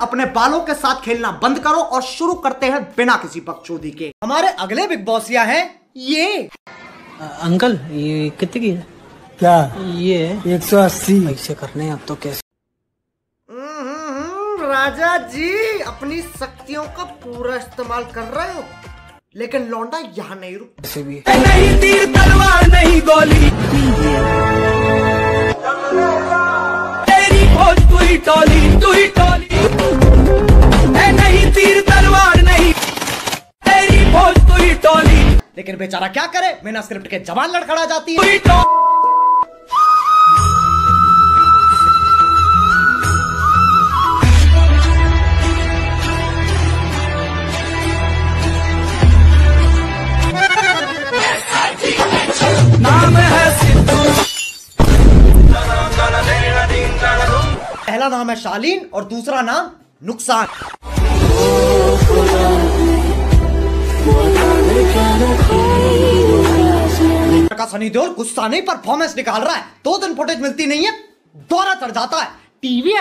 अपने बालों के साथ खेलना बंद करो और शुरू करते हैं बिना किसी बकचोदी के। हमारे अगले बिग बॉस या हैं ये। अंकल ये कितने की है? क्या? ये एक सौ अस्सी। ऐसे करने अब तो कैसे? हम्म, राजा जी अपनी शक्तियों का पूरा इस्तेमाल कर रहे हो। लेकिन लौंडा यहाँ नहीं रुक कैसे भी नहीं तीर तलवार नहीं गोली। तेरी खोज तू ही टोली तू ही लेकिन बेचारा क्या करे? बिना स्क्रिप्ट के जवान लड़खड़ा जाती है। नाम है सिद्धू। पहला नाम है शालीन और दूसरा नाम नुकसान। सनी देओल गुस्सा नहीं परफॉर्मेंस निकाल रहा है। दो दिन फुटेज मिलती नहीं है दौरा चढ़ जाता है। टीवी